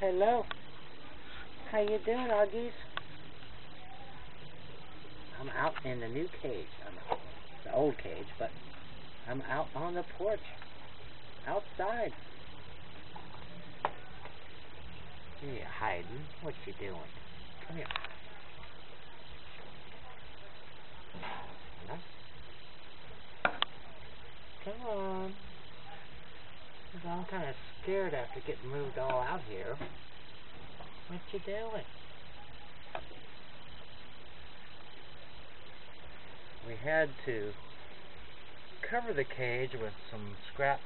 Hello. How you doing, Auggies? I'm out in the new cage. I'm the old cage, but I'm out on the porch. Outside. Here you hiding. What you doing? Come here. Come on. I'm kind of scared after getting moved all out here. What you doing? We had to cover the cage with some scrap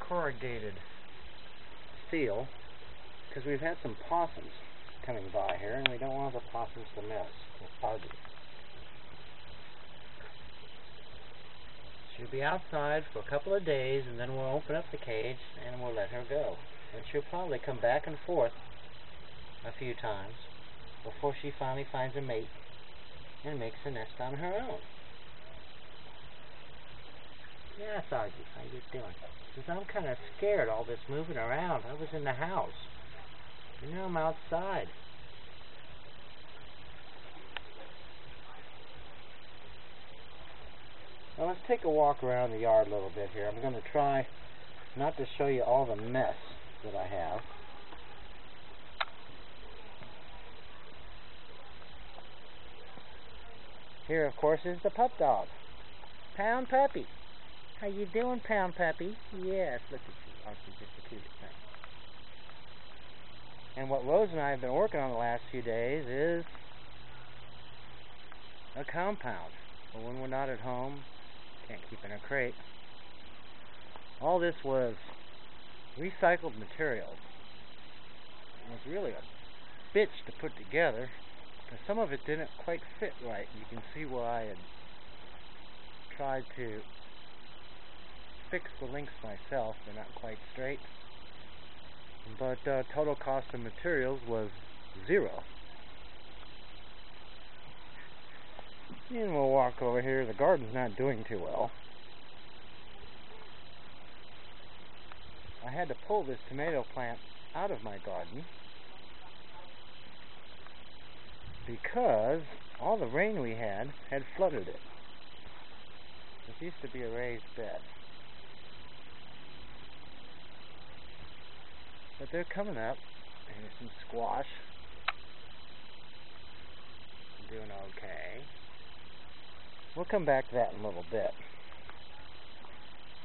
corrugated steel because we've had some possums coming by here and we don't want the possums to miss. Ugly. She'll be outside for a couple of days, and then we'll open up the cage and we'll let her go. And she'll probably come back and forth a few times before she finally finds a mate and makes a nest on her own. Yeah, Auggie, how you doing? I'm kind of scared all this moving around. I was in the house. And now I'm outside. Now let's take a walk around the yard a little bit here. I'm going to try not to show you all the mess that I have. Here, of course, is the pup dog. Pound Puppy. How you doing, Pound Puppy? Yes, look at you. Aren't you just the cutest thing? And what Rose and I have been working on the last few days is a compound. But when we're not at home, can't keep in a crate. All this was recycled materials. It was really a bitch to put together because some of it didn't quite fit right. You can see where I had tried to fix the links myself. They're not quite straight. But uh, total cost of materials was zero. And we'll walk over here. The garden's not doing too well. I had to pull this tomato plant out of my garden because all the rain we had had flooded it. This used to be a raised bed. But they're coming up. Here's some squash. I'm doing okay. We'll come back to that in a little bit.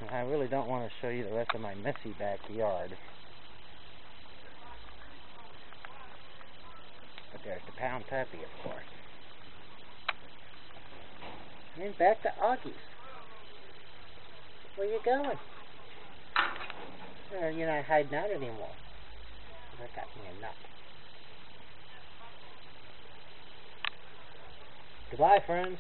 I really don't want to show you the rest of my messy backyard. But there's the pound puppy, of course. And back to Auggie's. Where you going? You're not hiding out anymore. I got me a nut. Goodbye, friends.